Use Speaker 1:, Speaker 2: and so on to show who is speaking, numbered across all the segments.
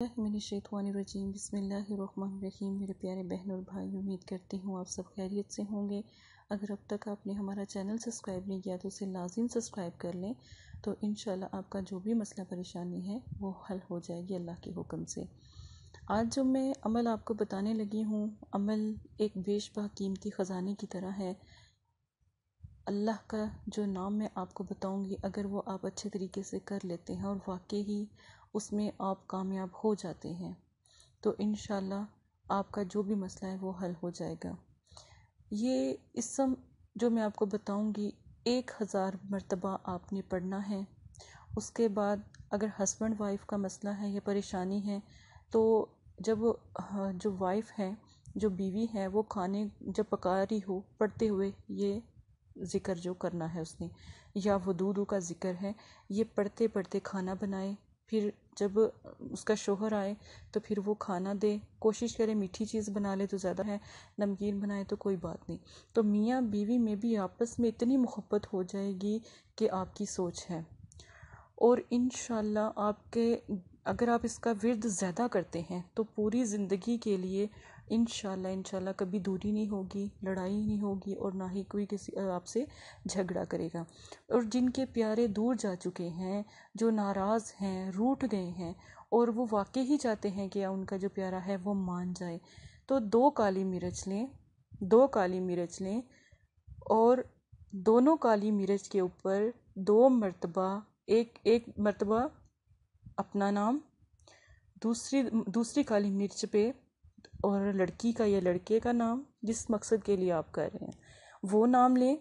Speaker 1: मिनशैतवानरजीम बसमीम मेरे प्यारे बहन और भाई उम्मीद करती हूँ आप सब खैरियत से होंगे। अगर अब तक आपने हमारा चैनल सब्सक्राइब नहीं किया तो उसे लाजिम सब्सक्राइब कर लें तो इन आपका जो भी मसला परेशानी है, वो हल हो जाएगी अल्लाह के हुक्म से। आज जो मैं अमल आपको बताने लगी हूँ, अमल एक बेशबा कीमती ख़जाने की तरह है। अल्लाह का जो नाम मैं आपको बताऊँगी, अगर वो आप अच्छे तरीके से कर लेते हैं और वाकई ही उसमें आप कामयाब हो जाते हैं। तो इन आपका जो भी मसला है वो हल हो जाएगा। ये इस सम जो मैं आपको बताऊँगी एक हज़ार मरतबा आपने पढ़ना है। उसके बाद अगर हस्बैंड वाइफ का मसला है या परेशानी है तो जब हाँ, जो वाइफ है जो बीवी है वो खाने जब पका रही हो पढ़ते हुए ये ज़िक्र जो करना है उसने या वदूदू का ज़िक्र है ये पढ़ते पढ़ते खाना बनाए फिर जब उसका शोहर आए तो फिर वो खाना दे, कोशिश करे मीठी चीज़ बना ले तो ज़्यादा है, नमकीन बनाए तो कोई बात नहीं। तो मियाँ बीवी में भी आपस में इतनी मोहब्बत हो जाएगी कि आपकी सोच है। और इन आपके अगर आप इसका विरद ज़्यादा करते हैं तो पूरी ज़िंदगी के लिए इन शाला कभी दूरी नहीं होगी, लड़ाई नहीं होगी और ना ही कोई किसी आपसे झगड़ा करेगा। और जिनके प्यारे दूर जा चुके हैं, जो नाराज़ हैं, रूठ गए हैं, और वो वाकई ही चाहते हैं कि उनका जो प्यारा है वो मान जाए तो दो काली मिर्च लें, दो काली मिर्च लें और दोनों काली मिर्च के ऊपर दो मरतबा, एक एक मरतबा अपना नाम, दूसरी दूसरी काली मिर्च पे और लड़की का या लड़के का नाम, जिस मकसद के लिए आप कर रहे हैं, वो नाम लें।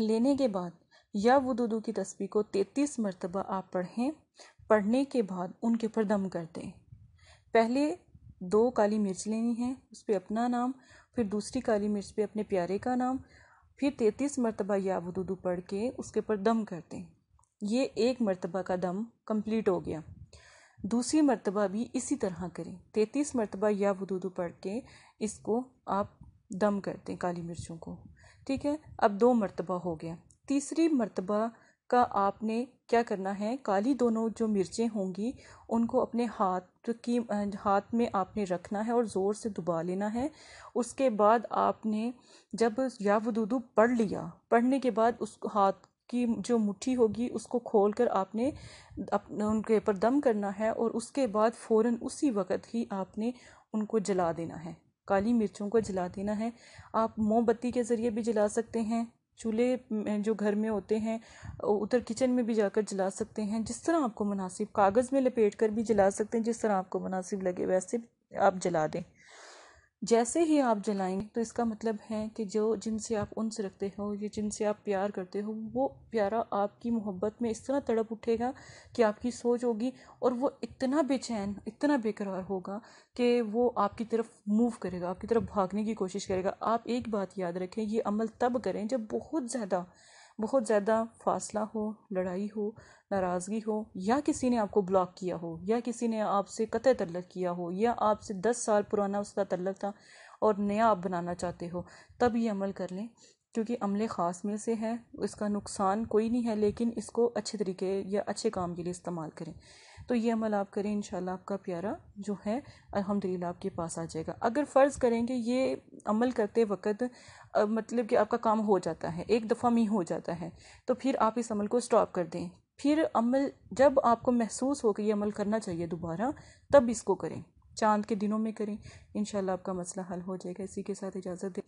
Speaker 1: लेने के बाद या वो दो की तस्वीर को तैतीस मरतबा आप पढ़ें। पढ़ने के बाद उनके ऊपर दम कर दें। पहले दो काली मिर्च लेनी है, उस पर अपना नाम, फिर दूसरी काली मिर्च पे अपने प्यारे का नाम, फिर तैतीस मरतबा या वदूदू पढ़ के उसके ऊपर दम कर दें। ये एक मरतबा का दम कंप्लीट हो गया। दूसरी मरतबा भी इसी तरह करें। तैतीस मरतबा या वदूदू पढ़ के इसको आप दम कर दें काली मिर्चों को। ठीक है? अब दो मरतबा हो गया। तीसरी मरतबा का आपने क्या करना है? काली दोनों जो मिर्चें होंगी, उनको अपने हाथ की हाथ में आपने रखना है और ज़ोर से दुबा लेना है। उसके बाद आपने जब या वदूदू पढ़ लिया, पढ़ने के बाद उस हाथ की जो मुट्ठी होगी, उसको खोल कर आपने अपने उनके ऊपर दम करना है और उसके बाद फ़ौर उसी वक्त ही आपने उनको जला देना है। काली मिर्चों को जला देना है। आप मोमबत्ती के ज़रिए भी जला सकते हैं, चूल्हे जो घर में होते हैं उधर किचन में भी जाकर जला सकते हैं। जिस तरह आपको मुनासिब, कागज़ में लपेट कर भी जला सकते हैं, जिस तरह आपको मुनासिब लगे, वैसे आप जला दें। जैसे ही आप जलाएँगे तो इसका मतलब है कि जो, जिनसे आप उनसे रखते हो, या जिनसे आप प्यार करते हो, वो प्यारा आपकी मोहब्बत में इस तरह तड़प उठेगा कि आपकी सोच होगी और वो इतना बेचैन, इतना बेकरार होगा कि वो आपकी तरफ़ मूव करेगा, आपकी तरफ़ भागने की कोशिश करेगा। आप एक बात याद रखें, ये अमल तब करें जब बहुत ज़्यादा बहुत ज़्यादा फासला हो, लड़ाई हो, नाराज़गी हो, या किसी ने आपको ब्लॉक किया हो, या किसी ने आपसे कतः तल्लक किया हो, या आपसे दस साल पुराना उसका तल्लक था और नया आप बनाना चाहते हो, तब ये अमल कर लें। क्योंकि अमल ख़ास में से है, इसका नुकसान कोई नहीं है, लेकिन इसको अच्छे तरीके या अच्छे काम के लिए इस्तेमाल करें। तो ये अमल आप करें इन आपका प्यारा जो है, अल्हम्दुलिल्लाह आपके पास आ जाएगा। अगर फ़र्ज़ करेंगे ये अमल करते वक्त मतलब कि आपका काम हो जाता है, एक दफ़ा में हो जाता है तो फिर आप इस अमल को स्टॉप कर दें। फिर अमल, जब आपको महसूस हो कि ये अमल करना चाहिए दोबारा, तब इसको करें। चाँद के दिनों में करें। इन आपका मसला हल हो जाएगा। इसी के साथ इजाज़त दें।